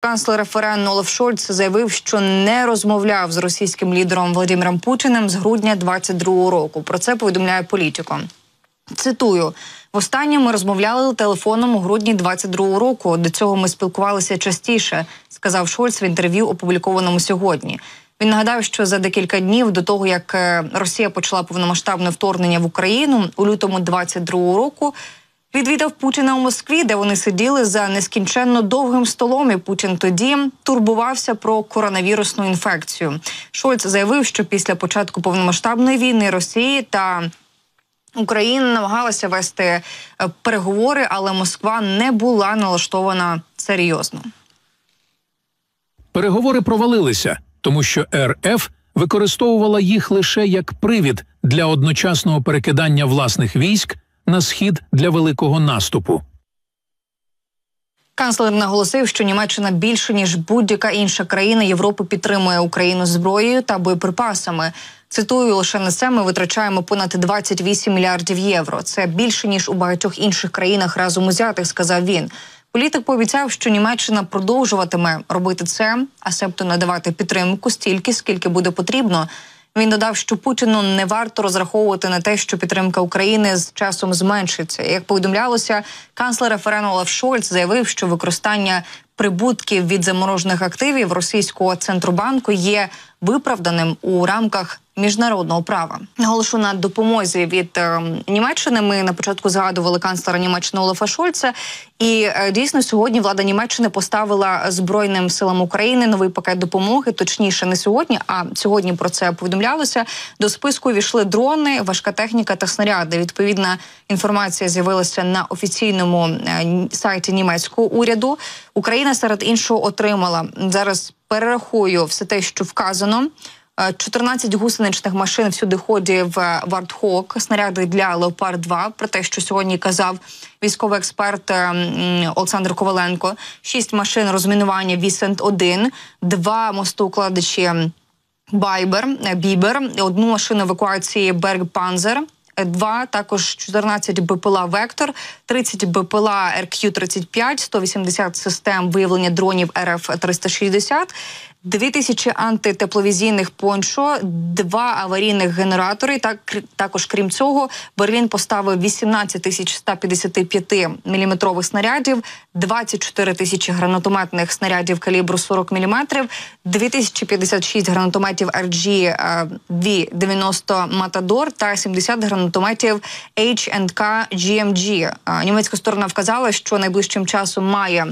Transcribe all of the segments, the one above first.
Канцлер ФРН Олаф Шольц заявив, що не розмовляв з російським лідером Володимиром Путіним з грудня 22-го року. Про це повідомляє політико. Цитую. Востаннє ми розмовляли телефоном у грудні 22-го року. До цього ми спілкувалися частіше, сказав Шольц в інтерв'ю, опублікованому сьогодні. Він нагадав, що за декілька днів до того, як е, Росія почала повномасштабне вторгнення в Україну у лютому 22-го року, відвідав Путіна у Москві, де вони сиділи за нескінченно довгим столом. І Путін тоді турбувався про коронавірусну інфекцію. Шольц заявив, що після початку повномасштабної війни Росії та Україна намагалася вести е, переговори, але Москва не була налаштована серйозно. Переговори провалилися, тому що РФ використовувала їх лише як привід для одночасного перекидання власних військ на схід для великого наступу. Канцлер наголосив, що Німеччина більше ніж будь-яка інша країна Європи підтримує Україну зброєю та боєприпасами. Цитую, лише на це ми витрачаємо понад 28 мільярдів євро. Це більше ніж у багатьох інших країнах разом узятих, сказав він. Політик пообіцяв, що Німеччина продовжуватиме робити це, а себто надавати підтримку стільки, скільки буде потрібно. Він додав, що Путіну не варто розраховувати на те, що підтримка України з часом зменшиться. Як повідомлялося, канцлер ФРН Олаф Шольц заявив, що використання прибутків від заморожених активів російського центробанку є виправданим у рамках міжнародного права. Наголошу на допомозі від е, Німеччини. Ми на початку згадували канцлера Німеччини Олафа Шольца. І е, дійсно сьогодні влада Німеччини поставила збройним силам України новий пакет допомоги. Точніше, не сьогодні, а сьогодні про це повідомлялося. До списку війшли дрони, важка техніка та снаряди. Відповідна інформація з'явилася на офіційному е, сайті німецького уряду. Україна серед іншого отримала зараз. Перерахую все те, що вказано. 14 гусеничних машин всюди ході в Вартхок, снаряди для Леопард 2 Про те, що сьогодні казав військовий експерт ем, Олександр Коваленко. Шість машин розмінування Вісент 1 два мостоукладачі Байбер Biber, одну машину евакуації Bergepanzer. Два. Також 14 БПЛА Вектор, 30 БПЛА RQ-35, 180 систем виявлення дронів RF 360 2000 антитепловізійних пончо, два аварійних генератори. Так також крім цього, Берлін поставив 18 тисяч 155 міліметрових снарядів, 24 тисячі гранатометних снарядів калібру 40 мм, 2056 гранатометів RG V90 Матадор та 70 гранатометів H&K GMG. Німецька сторона вказала, що найближчим часом має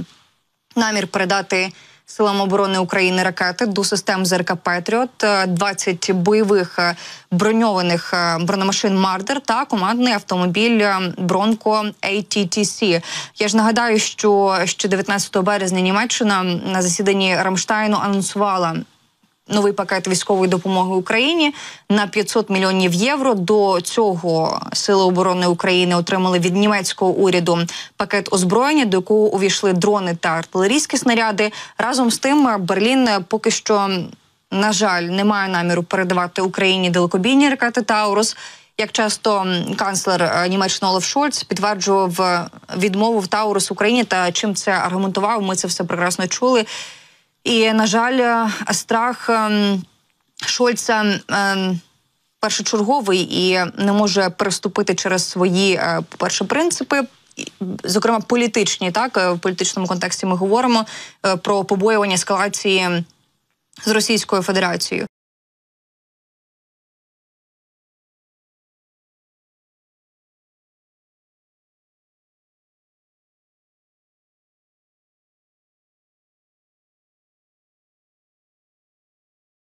намір передати силам оборони України ракети до систем ЗРК Петріот, 20 бойових е, броньованих е, бронемашин Мардер та командний автомобіль е, Бронко ATTC. Я ж нагадаю, що ще 19 березня Німеччина на засіданні Рамштайну анонсувала новий пакет військової допомоги Україні на 500 мільйонів євро. До цього сили оборони України отримали від німецького уряду пакет озброєння, до якого увійшли дрони та артилерійські снаряди. Разом з тим Берлін поки що на жаль не має наміру передавати Україні далекобійні ракети Таурус. Як часто канцлер е, Німеччини Олаф Шольц підтверджував відмову в Таурус Україні та чим це аргументував, ми це все прекрасно чули. І на жаль, е, страх ем, Шольца ем, першочерговий і не може переступити через свої е, по принципи. Зокрема, політичні, так е, в політичному контексті ми говоримо про побоювання ескалації з Російською Федерацією.